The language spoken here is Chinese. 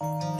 了。